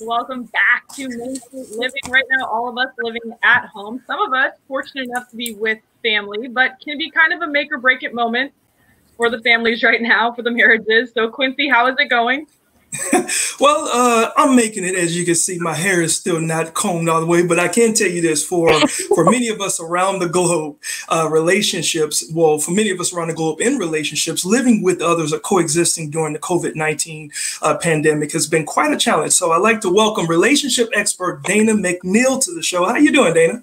Welcome back to Main Street Living. Right now, all of us living at home. Some of us fortunate enough to be with family, but can be kind of a make or break it moment for the families right now, for the marriages. So, Quincy, how is it going? well, uh, I'm making it. As you can see, my hair is still not combed all the way, but I can tell you this: for for many of us around the globe, uh, relationships. Well, for many of us around the globe in relationships, living with others or coexisting during the COVID nineteen uh, pandemic has been quite a challenge. So, I'd like to welcome relationship expert Dana McNeil to the show. How are you doing, Dana?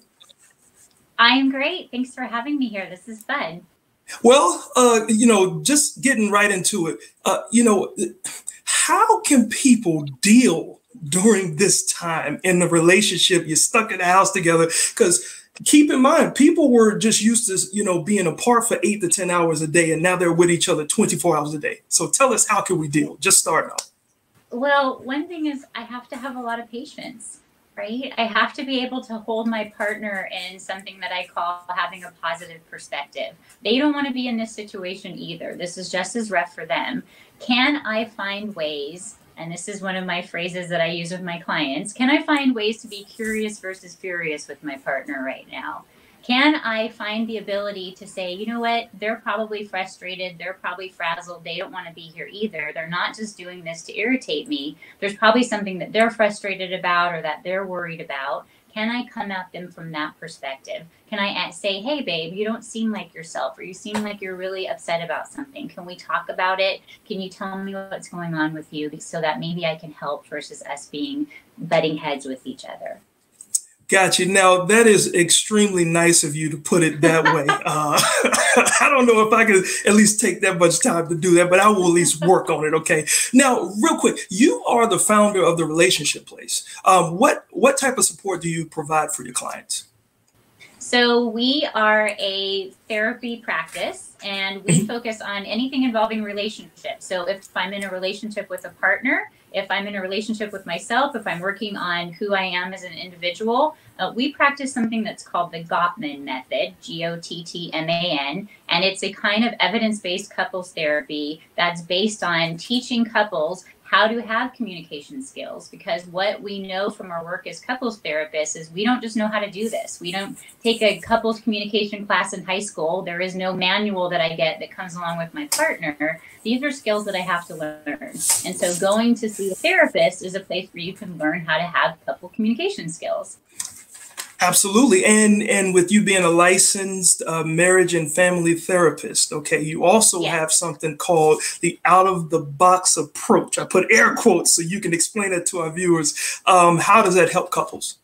I am great. Thanks for having me here. This is fun. Well, uh, you know, just getting right into it. Uh, you know how can people deal during this time in the relationship? You're stuck in the house together. Because keep in mind people were just used to you know being apart for eight to ten hours a day and now they're with each other 24 hours a day. So tell us how can we deal? Just start off. Well one thing is i have to have a lot of patience right? I have to be able to hold my partner in something that i call having a positive perspective. They don't want to be in this situation either. This is just as rough for them. Can I find ways, and this is one of my phrases that I use with my clients, can I find ways to be curious versus furious with my partner right now? Can I find the ability to say, you know what, they're probably frustrated, they're probably frazzled, they don't want to be here either. They're not just doing this to irritate me. There's probably something that they're frustrated about or that they're worried about. Can I come at them from that perspective? Can I say, hey, babe, you don't seem like yourself, or you seem like you're really upset about something? Can we talk about it? Can you tell me what's going on with you so that maybe I can help versus us being butting heads with each other? Got you. Now that is extremely nice of you to put it that way. Uh, I don't know if I could at least take that much time to do that, but I will at least work on it. Okay. Now, real quick, you are the founder of the Relationship Place. Um, what what type of support do you provide for your clients? So we are a therapy practice and we mm-hmm. focus on anything involving relationships. So if I'm in a relationship with a partner, if I'm in a relationship with myself, if I'm working on who I am as an individual, uh, we practice something that's called the Gottman method, G O T T M A N. And it's a kind of evidence based couples therapy that's based on teaching couples how to have communication skills because what we know from our work as couples therapists is we don't just know how to do this. We don't take a couples communication class in high school. There is no manual that I get that comes along with my partner. These are skills that I have to learn. And so going to see a therapist is a place where you can learn how to have couple communication skills. Absolutely, and and with you being a licensed uh, marriage and family therapist, okay, you also yes. have something called the out of the box approach. I put air quotes so you can explain it to our viewers. Um, how does that help couples?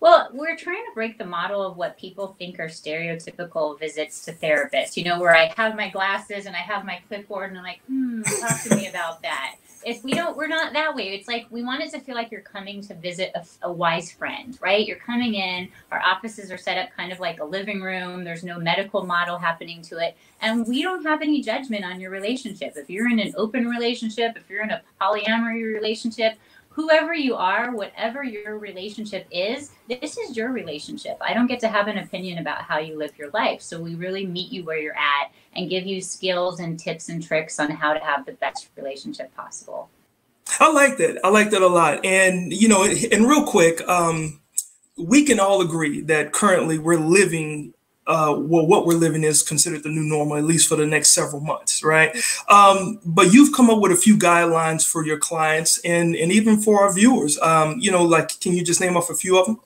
Well, we're trying to break the model of what people think are stereotypical visits to therapists. You know, where I have my glasses and I have my clipboard and I'm like, hmm, talk to me about that if we don't we're not that way. It's like we want it to feel like you're coming to visit a, a, wise friend right? You're coming in our offices are set up kind of like a living room there's no medical model happening to it and we don't have any judgment on your relationship. If you're in an open relationship if you're in a polyamory relationship whoever you are, whatever your relationship is, this is your relationship. I don't get to have an opinion about how you live your life. So we really meet you where you're at and give you skills and tips and tricks on how to have the best relationship possible. I like that. I like that a lot. And, you know, and real quick, um, we can all agree that currently we're living uh, well, what we're living is considered the new normal, at least for the next several months, right? Um, but you've come up with a few guidelines for your clients and, and even for our viewers. Um, you know, like, can you just name off a few of them?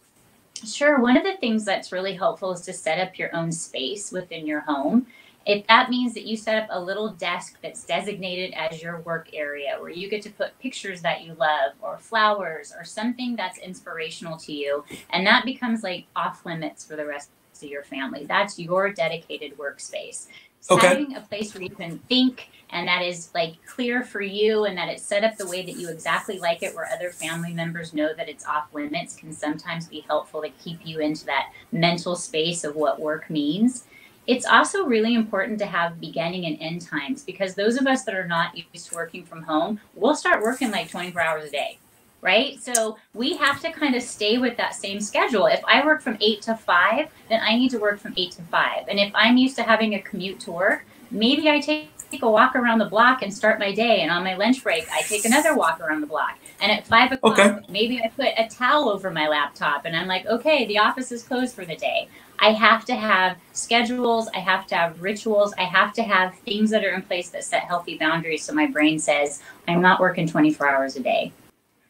Sure. One of the things that's really helpful is to set up your own space within your home. If that means that you set up a little desk that's designated as your work area where you get to put pictures that you love or flowers or something that's inspirational to you, and that becomes like off limits for the rest to your family. That's your dedicated workspace. Okay. Having a place where you can think and that is like clear for you and that it's set up the way that you exactly like it, where other family members know that it's off limits, can sometimes be helpful to keep you into that mental space of what work means. It's also really important to have beginning and end times because those of us that are not used to working from home, we'll start working like 24 hours a day right? So we have to kind of stay with that same schedule. If I work from eight to five, then I need to work from eight to five. And if I'm used to having a commute to work, maybe I take take a walk around the block and start my day. And on my lunch break, I take another walk around the block. And at five o'clock, okay. maybe I put a towel over my laptop and I'm like, okay, the office is closed for the day. I have to have schedules, I have to have rituals, I have to have things that are in place that set healthy boundaries so my brain says, I'm not working 24 hours a day.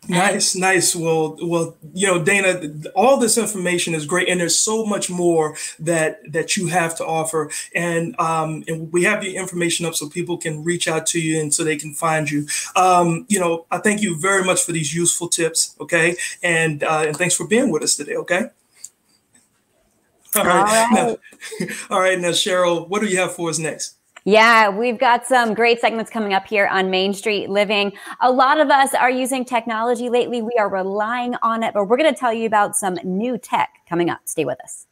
Nice, nice. Well, well, you know, Dana, all this information is great, and there's so much more that that you have to offer. And um, and we have the information up so people can reach out to you and so they can find you. Um, you know, I thank you very much for these useful tips. Okay, and uh, and thanks for being with us today. Okay. All right. All right. Now, all right. Now, Cheryl, what do you have for us next? Yeah, we've got some great segments coming up here on Main Street Living. A lot of us are using technology lately. We are relying on it, but we're going to tell you about some new tech coming up. Stay with us.